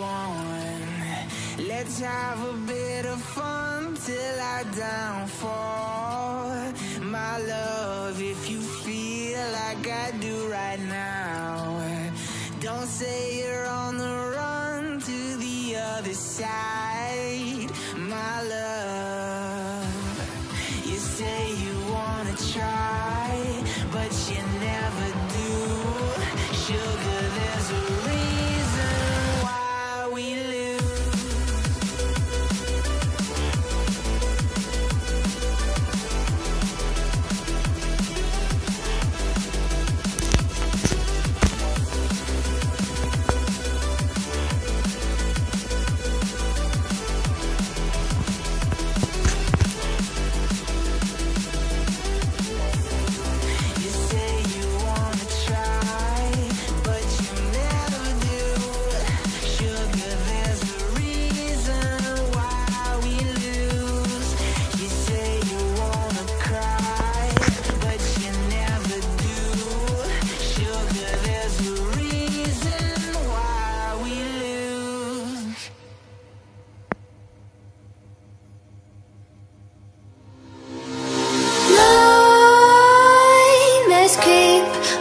on. Let's have a bit of fun till I downfall. My love, if you feel like I do right now, don't say you're on the run to the other side.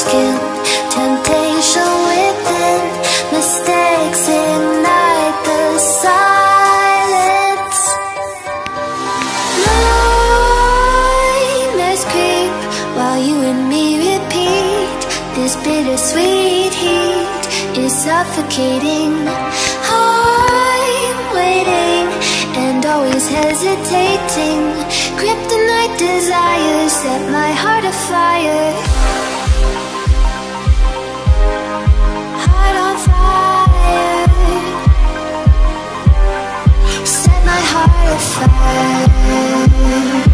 Skin, temptation within. Mistakes ignite the silence. Nightmares creep while you and me repeat. This heat is suffocating. I'm waiting and always hesitating. Kryptonite desires set my heart afire Afire